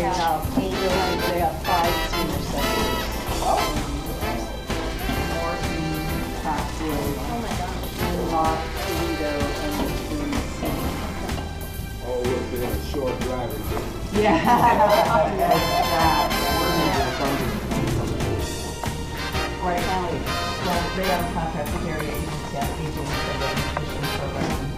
have, they they have five senior centers. Oh, they. Yeah. Right now, well, they have a contract with area agency, agents for the nutrition program.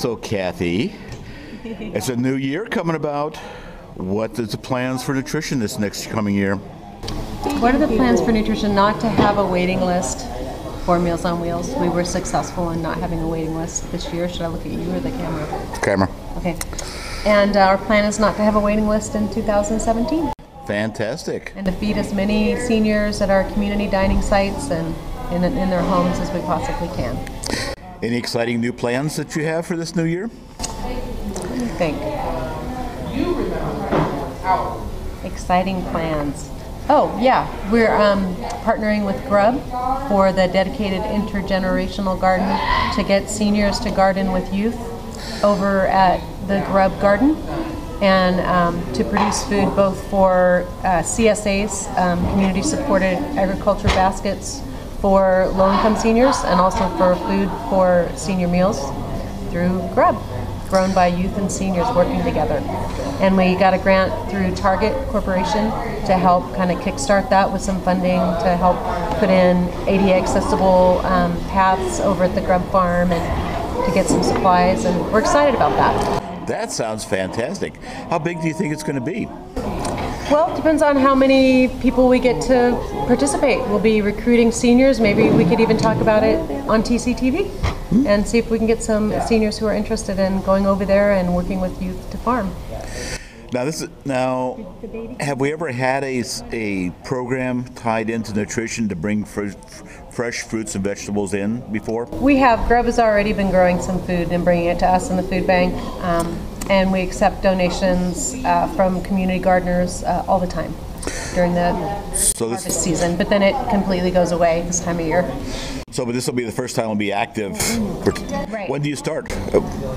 So, Kathy, it's a new year coming about. What is the plans for nutrition this next coming year? What are the plans for nutrition? Not to have a waiting list for Meals on Wheels. We were successful in not having a waiting list this year. Should I look at you or the camera? Camera. Okay. And uh, our plan is not to have a waiting list in 2017 Fantastic. and to feed as many seniors at our community dining sites and in, in their homes as we possibly can. Any exciting new plans that you have for this new year? What do you think? Exciting plans. Oh, yeah, we're um, partnering with Grub for the dedicated intergenerational garden to get seniors to garden with youth over at the Grub Garden and um, to produce food both for uh, CSAs, um, community supported agriculture baskets for low income seniors, and also for food for senior meals through Grub, grown by youth and seniors working together. And we got a grant through Target Corporation to help kind of kickstart that with some funding to help put in ADA accessible um, paths over at the Grub Farm and to get some supplies. And we're excited about that. That sounds fantastic. How big do you think it's going to be? Well, it depends on how many people we get to participate. We'll be recruiting seniors. Maybe we could even talk about it on TCTV and see if we can get some seniors who are interested in going over there and working with youth to farm. Now, this is now. Have we ever had a, a program tied into nutrition to bring fr- fresh fruits and vegetables in before? We have, Grub has already been growing some food and bringing it to us in the food bank. Um, and we accept donations uh, from community gardeners uh, all the time during the So harvest this, season. But then it completely goes away this time of year. so but this will be the first time we'll be active. Right. When do you start?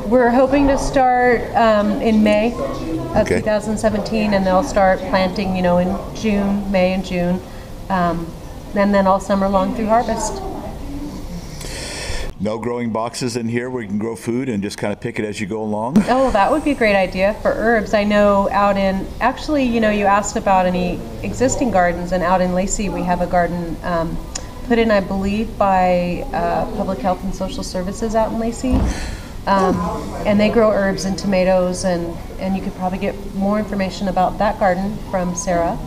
We're hoping to start um, in May of Okay. 2017, and they'll start planting, you know, in June, May and June, um, and then all summer long through harvest. No growing boxes in here where you can grow food and just kind of pick it as you go along. Oh, that would be a great idea for herbs. I know out in, actually, you know, you asked about any existing gardens, and out in Lacey, we have a garden um, put in, I believe, by uh, Public Health and Social Services out in Lacey. Um, and they grow herbs and tomatoes, and, and you could probably get more information about that garden from Sarah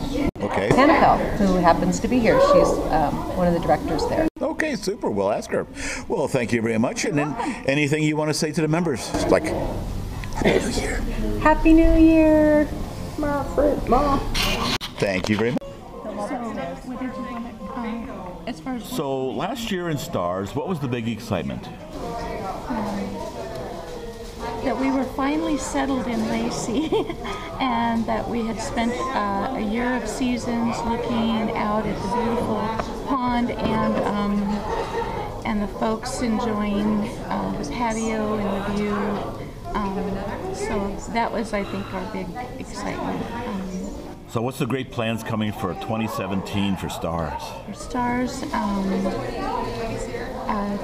Okay. Hanafel, who happens to be here. She's um, one of the directors there. Okay, super. We'll ask her. Well, thank you very much. And then anything you want to say to the members? Like, Happy New Year. Happy New Year! my friend Thank you very much. What did you want to, as far as So, last year in Stars, what was the big excitement? That we were finally settled in Lacey and that we had spent uh, a year of seasons looking out at the beautiful pond and um, and the folks enjoying uh, the patio and the view. Um, so that was, I think, our big excitement. Um, So, what's the great plans coming for 2017 for Stars? for stars. Um, uh,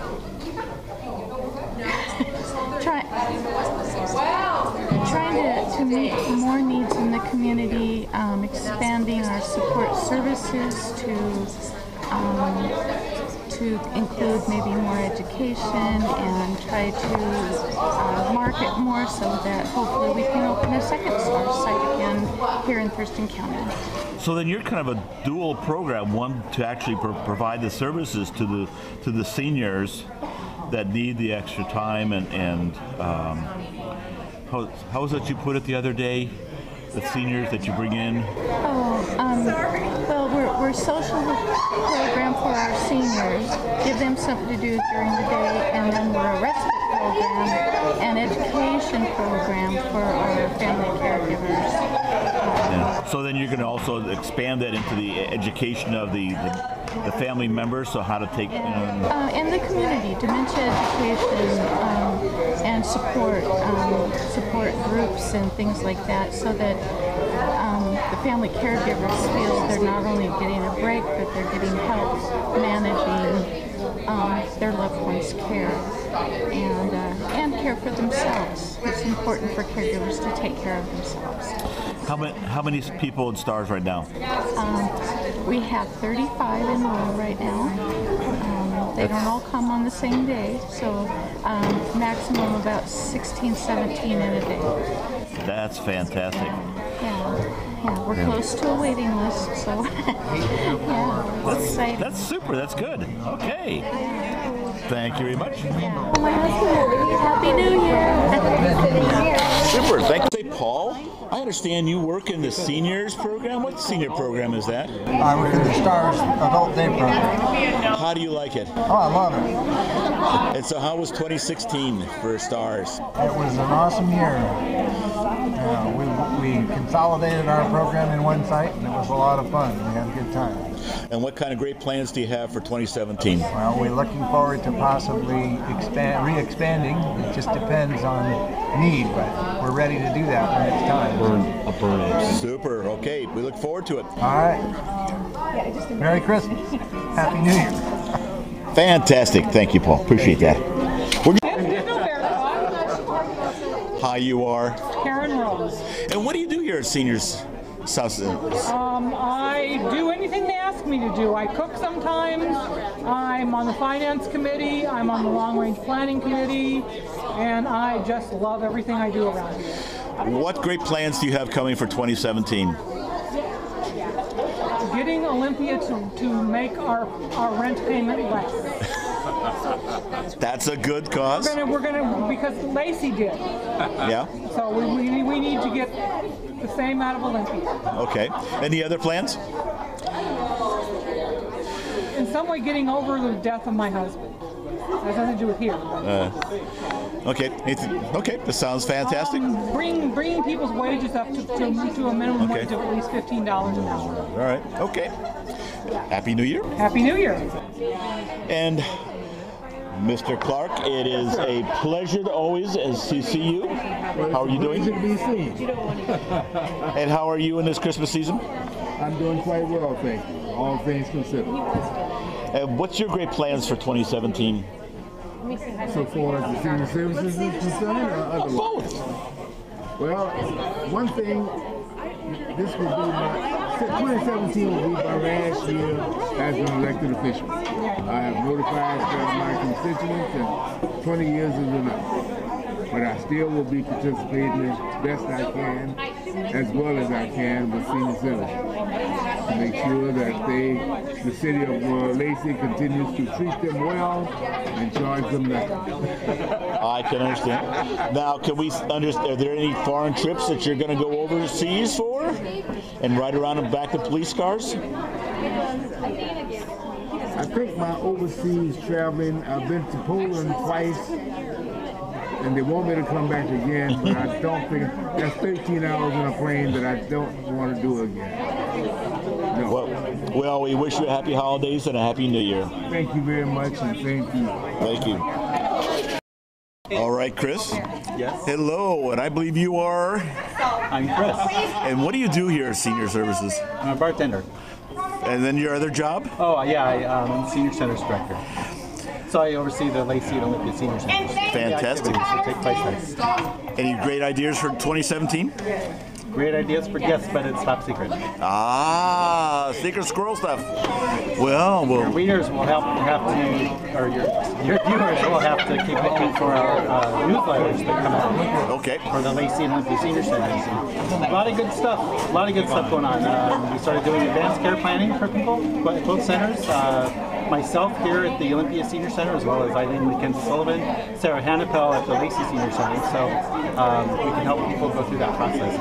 try, trying meet more needs in the community, um, expanding our support services to um, to include maybe more education and try to uh, market more so that hopefully we can open a second STAR site again here in Thurston County. So then you're kind of a dual program, one to actually pro- provide the services to the to the seniors that need the extra time and and um, how, how was it you put it the other day? The seniors that you bring in. Oh, um, well, we're, we're a social program for our seniors, give them something to do during the day, and then we're a respite program and education program for our family caregivers. Yeah. So then you're going to also expand that into the education of the, the, the family members, so how to take. You know, Uh, and the community, dementia education, um, and support, um, support groups and things like that, so that um, the family caregivers feel they're not only getting a break, but they're getting help managing um, their loved ones' care and uh, and care for themselves. It's important for caregivers to take care of themselves. how many how many people in stars right now? We have 35 in enrolled right now. Um, they don't all come on the same day, so um, maximum about 16, 17 in a day. That's fantastic. Yeah, yeah, we're close to a waiting list, so yeah, exciting. That's super. That's good. Okay. Thank you very much. My husband, Happy New Year. Super. Thank you. Say, Paul, I understand you work in the seniors program. What senior program is that? I work in the Stars Adult Day Program. How do you like it? Oh, I love it. And so, how was 2016 for Stars? It was an awesome year. Yeah, we, we consolidated our program in one site, and it was a lot of fun. We had a good time. And what kind of great plans do you have for 2017? Well, we're looking forward to possibly expand, re-expanding. It just depends on need, but we're ready to do that when it's time. Burn, a burn. Super. Okay. We look forward to it. All right. Merry Christmas. Happy New Year. Fantastic. Thank you, Paul. Appreciate that. We're- Hi, you are. Karen Rose. And what do you do here at Seniors South? Um, I do anything they ask me to do. I cook sometimes. I'm on the finance committee. I'm on the long range planning committee. And I just love everything I do around here. What great plans do you have coming for 2017? Getting Olympia to, to make our, our rent payment less. That's a good cause. We're gonna, we're gonna, because Lacey did. Yeah. So we, we, we need to get the same out of Olympia. Okay. Any other plans? In some way, getting over the death of my husband. Has nothing to do with here. Uh, Okay. Okay. This sounds fantastic. Um, bring, bringing people's wages up to, to, to a minimum Okay. wage of at least fifteen dollars an hour. All right. Okay. Happy New Year. Happy New Year. And Mr. Clark, it is a pleasure to always as to see you. How are you doing? to be seen. And how are you in this Christmas season? I'm doing quite well, thank you. All things considered. And what's your great plans for 2017? So far as the senior services is concerned, uh, or otherwise? Both. Well, one thing, this will be my, 2017 will be my last year as an elected official. I have notified my constituents and 20 years is enough. But I still will be participating as best I can, as well as I can with senior citizens. To make sure that they, the city of uh, Lacey continues to treat them well and charge them nothing. I can understand. Now, can we understand? Are there any foreign trips that you're going to go overseas for, and ride around in back of police cars? I think my overseas traveling, I've been to Poland twice, and they want me to come back again, but I don't think, that's 13 hours in a plane that I don't want to do again. No. Well, well, we wish you a happy holidays and a happy New Year. Thank you very much, and thank you. Thank you. All right, Chris. Yes. Hello, and I believe you are. I'm Chris. And what do you do here at Senior Services? I'm a bartender. And then your other job? Oh, yeah, I, um, I'm Senior Centers Director. So I oversee the Lacey and Olympia Senior Centers. Fantastic. That take place there. Any great ideas for 2017? Great ideas for guests, but it's top secret. Ah, secret squirrel stuff. Well, well. Your readers will have, have to, or your, your viewers will have to keep looking for our uh, newsletters that come out okay. for the Lacey and Olympia Senior Centers. A lot of good stuff. A lot of good stuff going on. Um, we started doing advanced care planning for people, both centers. Uh, myself here at the Olympia Senior Center, as well as Eileen McKenzie Sullivan, Sarah Hannapel at the Lacey Senior Center. So um, we can help people go through that process.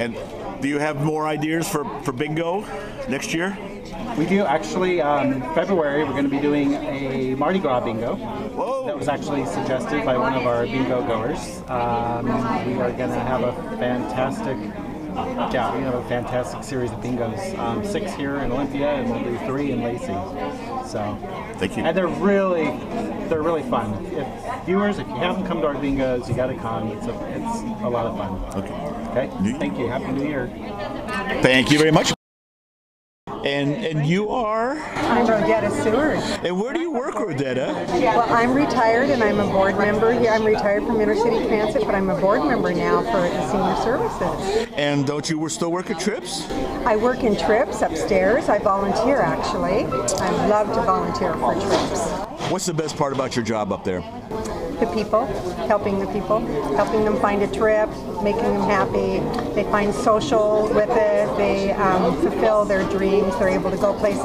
And do you have more ideas for, for bingo next year? We do actually. Um, February, we're going to be doing a Mardi Gras bingo. Whoa. That was actually suggested by one of our bingo goers. Um, we are going to have a fantastic. Yeah, we have a fantastic series of bingos. Um, six here in Olympia, and we'll do three in Lacey. So, Thank you. and they're really, they're really fun. If viewers, if you haven't come to our bingos, you got to come. It's a, it's a lot of fun. Okay. Okay. New- Thank you. Happy New Year. Thank you very much. And and you are? I'm Rodetta Seward. And where do you work, Rodetta? Well, I'm retired and I'm a board member here. I'm retired from Intercity Transit, but I'm a board member now for the Senior Services. And don't you still work at Trips? I work in trips upstairs. I volunteer actually. I love to volunteer for trips. What's the best part about your job up there? The people, helping the people, helping them find a trip, making them happy. They find social with it. They um, fulfill their dreams. They're able to go places.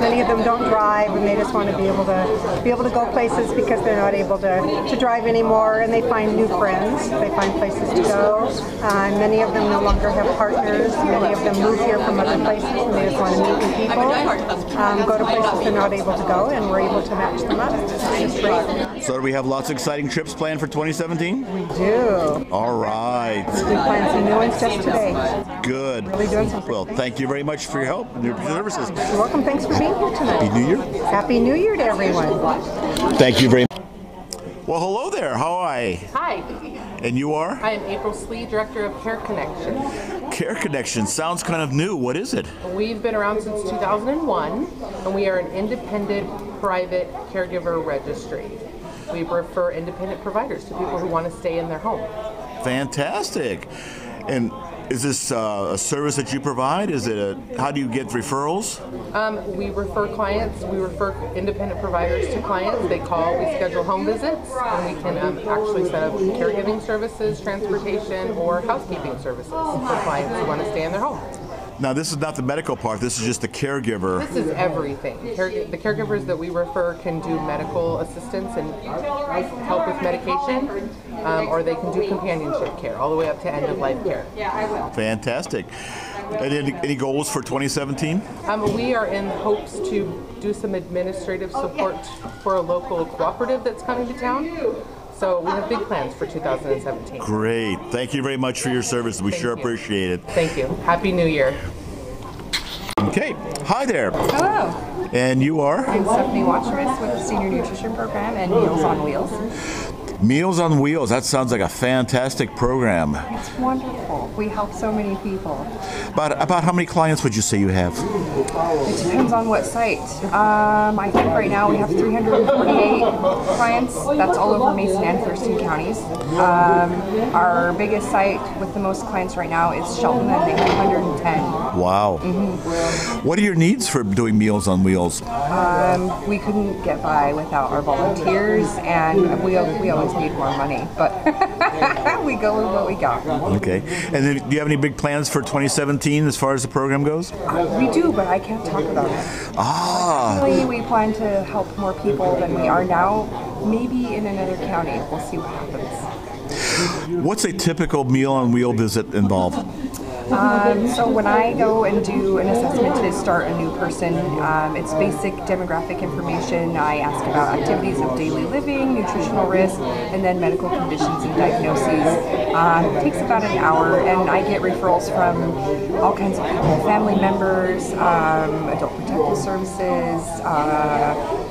Many of them don't drive, and they just want to be able to be able to go places because they're not able to, to drive anymore. And they find new friends. They find places to go. Uh, many of them no longer have partners. Many of them move here from other places, and they just want to meet new people. Um, go to places they're not able to go, and we're able to match them up. It's great. So do we have lots of exciting trips planned for 2017? We do. All right. We plan some new ones just today. Good. Really doing something. Well, thank you very much for your help and your services. You're welcome. Thanks for being here tonight. Happy New Year. Happy New Year to everyone. Thank you very much. Well, hello there. How are you? Hi, And you are? I am April Slee, Director of Care Connection. Care Connection sounds kind of new. What is it? We've been around since 2001, and we are an independent private caregiver registry. We refer independent providers to people who want to stay in their home. Fantastic. And is this uh, a service that you provide? Is it a, how do you get referrals? Um, we refer clients, we refer independent providers to clients. They call, we schedule home visits, and we can um, actually set up caregiving services, transportation, or housekeeping services for clients who want to stay in their home. Now, this is not the medical part. This is just the caregiver. This is everything. Care- the caregivers that we refer can do medical assistance and help with medication, um, or they can do companionship care, all the way up to end of life care. Yeah, I will. Fantastic. Any, any goals for 2017? Um, we are in hopes to do some administrative support for a local cooperative that's coming to town. So we have big plans for 2017. Great. Thank you very much for your service. We sure you. appreciate it. Thank you. Happy New Year. Okay. Hi there. Hello, And you are? I'm Stephanie Watchris with the Senior Nutrition Program and Meals on Wheels. Meals on Wheels. That sounds like a fantastic program. It's wonderful. We help so many people. About, about how many clients would you say you have? It depends on what site. Um, I think right now we have 348 clients. That's all over Mason and Thurston counties. Um, our biggest site with the most clients right now is Shelton, and they have 110. Wow. What are your needs for doing Meals on Wheels? Um, we couldn't get by without our volunteers, and we, we always need more money, but we go with what we got. Okay. And then, do you have any big plans for 2017 as far as the program goes? We do, but I can't talk about it. Ah. We plan to help more people than we are now. Maybe in another county. We'll see what happens. What's a typical Meal on Wheel visit involve? Um, so when I go and do an assessment to start a new person, um, it's basic demographic information. I ask about activities of daily living, nutritional risk, and then medical conditions and diagnoses. Um, it takes about an hour, and I get referrals from all kinds of people, family members, um, adult protective services. Uh,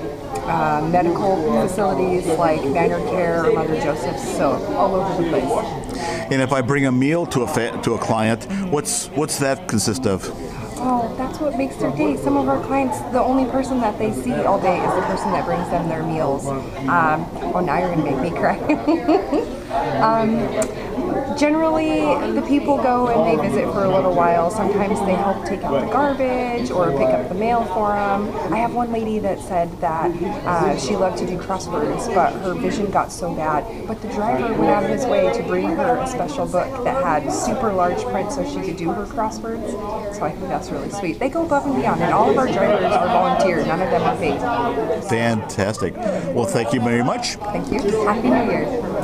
uh, medical facilities like Manor Care or Mother Joseph's, so all over the place. And if I bring a meal to a fa- to a client, what's what's that consist of? Oh, that's what makes their day. Some of our clients, the only person that they see all day is the person that brings them their meals. Um, oh, now you're gonna make me cry. um, generally, the people go and they visit for a little while. Sometimes they help take out the garbage or pick up the mail for them. I have one lady that said that uh, she loved to do crosswords, but her vision got so bad. But the driver went out of his way to bring her a special book that had super large print so she could do her crosswords. So I think that's really sweet. They go above and beyond, and all of our drivers are volunteer. None of them are paid. Fantastic. Well, thank you very much. Thank you. Happy New Year.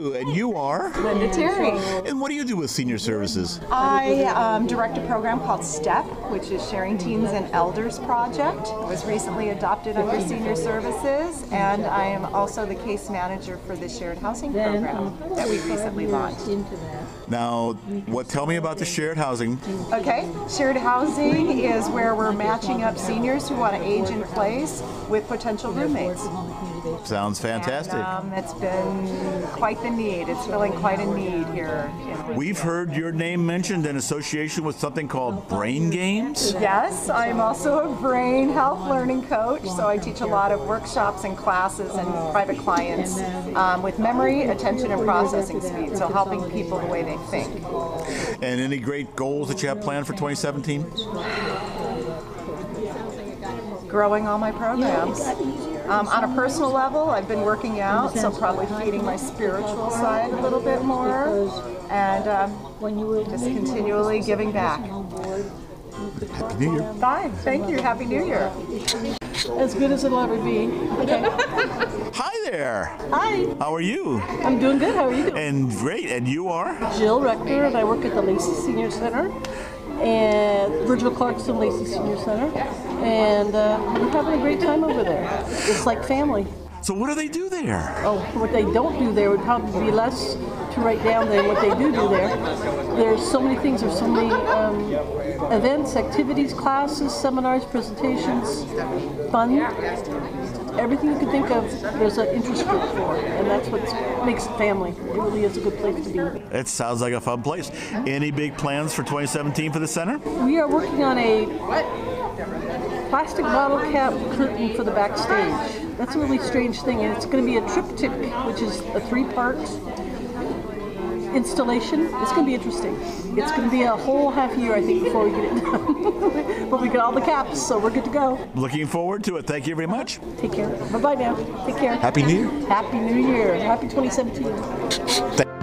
Hi, how are you? And you are? Linda Terry. And what do you do with senior services? I um, direct a program called STEP, which is Sharing Teens and Elders Project. It was recently adopted under Senior Services, and I am also the case manager for the Shared Housing Program that we recently launched. Now, what? Tell me about the shared housing. Okay, shared housing is where we're matching up seniors who want to age in place with potential roommates. Sounds fantastic. And, um, it's been quite the need. It's filling quite a need here. We've heard your name mentioned in association with something called Brain Games. Yes, I'm also a brain health learning coach, so I teach a lot of workshops and classes and private clients um, with memory, attention, and processing speed, so helping people the way they think. And any great goals that you have planned for 2017? Growing all my programs. Um, on a personal level, I've been working out, so probably feeding my spiritual side a little bit more, and um, just continually giving back. Happy New Year. Fine, thank you. Happy New Year. As good as it'll ever be. Okay. Hi there. Hi. How are you? I'm doing good. How are you doing? And great. And you are? Jill Rector, and I work at the Lacey Senior Center and Virgil Clarkson Lacey Senior Center, and uh, we're having a great time over there. It's like family. So what do they do there? Oh, what they don't do there would probably be less to write down than what they do do there. There's so many things. There's so many um, events, activities, classes, seminars, presentations, fun. Everything you can think of, there's an interest group for, and that's what makes family. It really is a good place to be. It sounds like a fun place. Any big plans for 2017 for the center? We are working on a plastic bottle cap curtain for the backstage. That's a really strange thing, and it's going to be a triptych, which is a three-part installation. It's going to be interesting. It's going to be a whole half year, I think, before we get it done. but we get all the caps, so we're good to go. Looking forward to it. Thank you very much. Take care. Bye bye now. Take care. Happy New Year. Happy New Year. Happy 2017. Th-